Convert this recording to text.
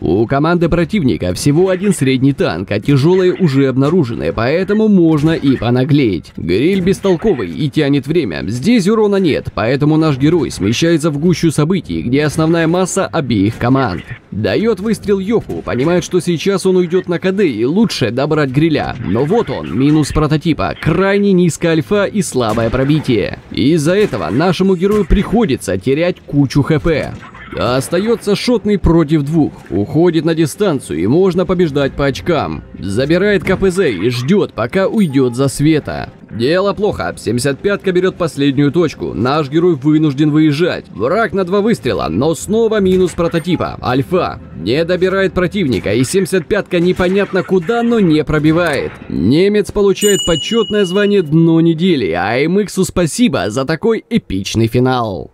У команды противника всего один средний танк, а тяжелые уже обнаружены, поэтому можно и понаглеть. Гриль бестолковый и тянет время. Здесь урона нет, поэтому наш герой смещается в гущу событий, где основная масса обеих команд. Дает выстрел Йоху, понимает, что сейчас он уйдет на КД и лучше добрать гриля. Но вот он, минус прототипа, крайне низкая альфа и слабое пробитие. Из-за этого нашему герою приходится терять кучу хп. А остается шотный против двух. Уходит на дистанцию и можно побеждать по очкам. Забирает КПЗ и ждет, пока уйдет за света. Дело плохо. 75-ка берет последнюю точку. Наш герой вынужден выезжать. Враг на два выстрела, но снова минус прототипа. Альфа. Не добирает противника, и 75-ка непонятно куда, но не пробивает. Немец получает почетное звание «Дно недели», а MX спасибо за такой эпичный финал.